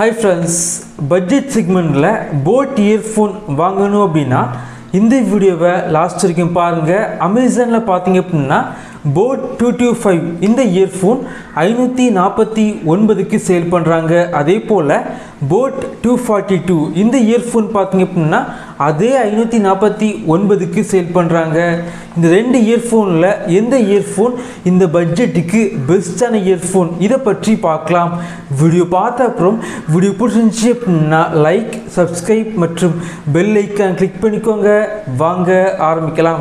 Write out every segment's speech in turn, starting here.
Hi friends budget செக்மெண்ட்டில் boat earphone வாங்கணும் அப்படின்னா இந்த வீடியோவை லாஸ்ட் வரைக்கும் பாருங்கள் அமேசானில் பார்த்தீங்க அப்படின்னா போட் டூ டூ ஃபைவ் இந்த இயர்ஃபோன் ஐநூற்றி நாற்பத்தி ஒன்பதுக்கு சேல் பண்ணுறாங்க அதே போல் போட் டூ ஃபார்ட்டி டூ இந்த இயர்ஃபோன் பார்த்தீங்க அப்படின்னா அதே ஐநூற்றி நாற்பத்தி ஒன்பதுக்கு சேல் பண்ணுறாங்க இந்த ரெண்டு இயர்ஃபோனில் எந்த இயர்ஃபோன்? இந்த பட்ஜெட்டுக்கு பெஸ்ட்டான இயர்ஃபோன். இதை பற்றி பார்க்கலாம். வீடியோ பார்த்த அப்புறம் வீடியோ பிடிச்சிருந்துச்சி அப்படின்னா லைக் சப்ஸ்கிரைப் மற்றும் பெல் ஐக்கான் கிளிக் பண்ணிக்கோங்க. வாங்க ஆரம்பிக்கலாம்.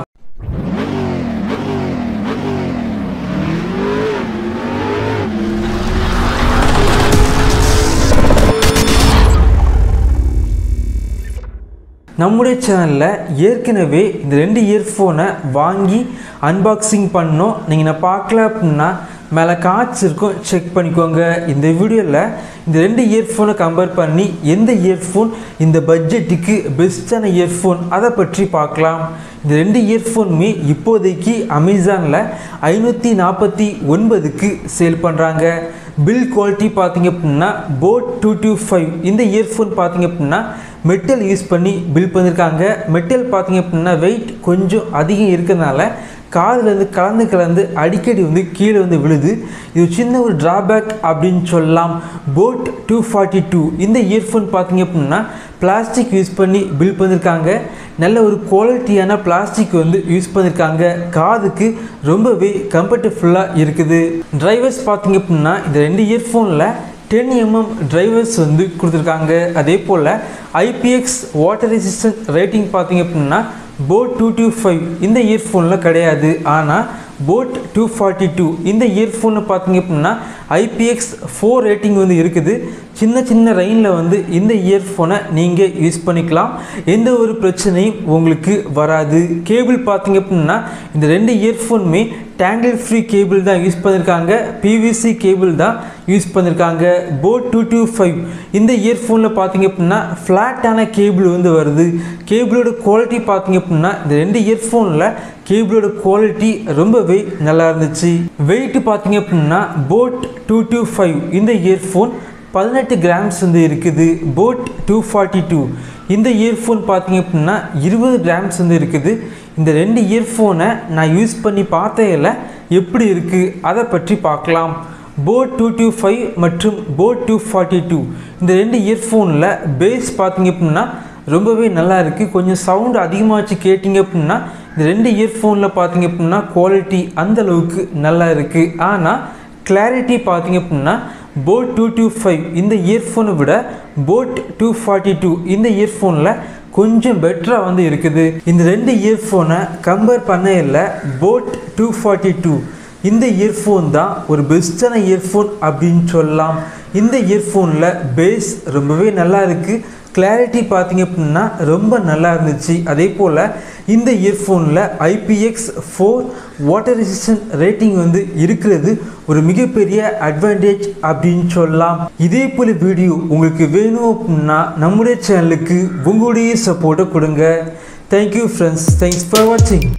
நம்முடைய சேனலில் ஏற்கனவே இந்த ரெண்டு இயர்ஃபோனை வாங்கி அன்பாக்சிங் பண்ணோம். நீங்கள் நான் பார்க்கல அப்படின்னா மேலே காட்சி இருக்கும். செக் பண்ணிக்கோங்க. இந்த வீடியோவில் இந்த ரெண்டு இயர்ஃபோனை கம்பேர் பண்ணி எந்த இயர்ஃபோன் இந்த பட்ஜெட்டுக்கு பெஸ்ட்டான இயர்ஃபோன் அதை பற்றி பார்க்கலாம். இந்த ரெண்டு இயர்ஃபோனுமே இப்போதைக்கு அமேசானில் ஐநூற்றி நாற்பத்தி ஒன்பதுக்கு சேல் பண்ணுறாங்க பில் குவாலிட்டி பார்த்தீங்க அப்படின்னா போட் டூ டூ ஃபைவ் இந்த இயர்ஃபோன் பார்த்தீங்க அப்படின்னா மெட்டல் யூஸ் பண்ணி பில் பண்ணியிருக்காங்க மெட்டல் பார்த்தீங்க அப்படின்னா வெயிட் கொஞ்சம் அதிகம் இருக்கிறதுனால காதில் வந்து கலந்து கலந்து அடிக்கடி வந்து கீழே வந்து விழுது. இது சின்ன ஒரு ட்ராபேக் அப்படின்னு சொல்லலாம். போட் டூ ஃபார்ட்டி டூ இந்த இயர்ஃபோன் பார்த்திங்க அப்படின்னா பிளாஸ்டிக் யூஸ் பண்ணி பில் பண்ணியிருக்காங்க நல்ல ஒரு குவாலிட்டியான பிளாஸ்டிக் வந்து யூஸ் பண்ணியிருக்காங்க காதுக்கு ரொம்பவே கம்ஃபர்டபுல்லாக இருக்குது. டிரைவர்ஸ் பார்த்தீங்க அப்படின்னா இந்த ரெண்டு இயர்ஃபோனில் டென் எம்எம் டிரைவர்ஸ் வந்து கொடுத்துருக்காங்க. அதே போல் ஐபிஎக்ஸ் வாட்டர் ரெசிஸ்டன்ட் ரேட்டிங் பார்த்தீங்க அப்படின்னா போட் டூ டூ ஃபைவ் இந்த இயர்ஃபோனில் கிடையாது. ஆனால் போட் டூ ஃபார்ட்டி டூ இந்த இயர்ஃபோனில் பார்த்தீங்க அப்படின்னா ஐபிஎக்ஸ் ஃபோர் ரேட்டிங் வந்து இருக்குது. சின்ன சின்ன ரெயினில் வந்து இந்த இயர்ஃபோனை நீங்கள் யூஸ் பண்ணிக்கலாம். எந்த ஒரு பிரச்சனையும் உங்களுக்கு வராது. கேபிள் பார்த்தீங்க அப்படின்னா இந்த ரெண்டு இயர்ஃபோனுமே டேங்கிள் ஃப்ரீ கேபிள் தான் யூஸ் பண்ணியிருக்காங்க பிவிசி கேபிள் தான் யூஸ் பண்ணியிருக்காங்க போட் டூ டூ ஃபைவ் இந்த இயர்ஃபோனில் பார்த்தீங்க அப்படின்னா ஃப்ளாட்டான கேபிள் வந்து வருது. கேபிளோட குவாலிட்டி பார்த்தீங்க அப்படின்னா இந்த ரெண்டு இயர்ஃபோனில் கேபிளோட குவாலிட்டி ரொம்பவே நல்லா இருந்துச்சு. வெயிட் பார்த்தீங்க அப்படின்னா போட் டூ டூ ஃபைவ் இந்த இயர்ஃபோன் பதினெட்டு கிராம்ஸ் வந்து இருக்குது. போட் டூ ஃபார்ட்டி டூ இந்த இயர்ஃபோன் பார்த்தீங்க அப்படின்னா இருபது கிராம்ஸ் வந்து இருக்குது. இந்த ரெண்டு இயர்ஃபோனை நான் யூஸ் பண்ணி பார்த்ததில் எப்படி இருக்குது அதை பற்றி பார்க்கலாம். போட் டூ டூ ஃபைவ் மற்றும் போட் டூ ஃபார்ட்டி டூ இந்த ரெண்டு இயர்ஃபோனில் பேஸ் பார்த்தீங்க அப்படின்னா ரொம்பவே நல்லா இருக்குது கொஞ்சம் சவுண்டு அதிகமாகச்சு கேட்டிங்க அப்படின்னா இந்த ரெண்டு இயர்ஃபோனில் பார்த்தீங்க அப்படின்னா குவாலிட்டி அந்தளவுக்கு நல்லா இருக்குது ஆனால் கிளாரிட்டி பார்த்தீங்க அப்படின்னா போட் டூ டூ ஃபைவ் இந்த இயர்ஃபோனை விட போட் டூ ஃபார்ட்டி டூ இந்த இயர்ஃபோனில் கொஞ்சம் பெட்டராக வந்து இருக்குது. இந்த ரெண்டு இயர்ஃபோனை கம்பேர் பண்ண இல்லை. போட் டூ ஃபார்ட்டி டூ இந்த இயர்ஃபோன் தான் ஒரு பெஸ்ட்டான இயர்ஃபோன் அப்படின்னு சொல்லலாம். இந்த இயர்ஃபோனில் பேஸ் ரொம்பவே நல்லா இருக்குது கிளாரிட்டி பார்த்தீங்க அப்படின்னா ரொம்ப நல்லா இருந்துச்சு. அதே போல் இந்த இயர்ஃபோனில் IPX four water resistant rating வந்து இருக்கிறது. ஒரு மிகப்பெரிய அட்வான்டேஜ் அப்படின்னு சொல்லலாம். இதே போல் வீடியோ உங்களுக்கு வேணும் அப்படின்னா நம்முடைய சேனலுக்கு உங்களுடைய சப்போர்ட்டை கொடுங்க. தேங்க்யூ ஃப்ரெண்ட்ஸ் தேங்க்ஸ் ஃபார் வாட்சிங்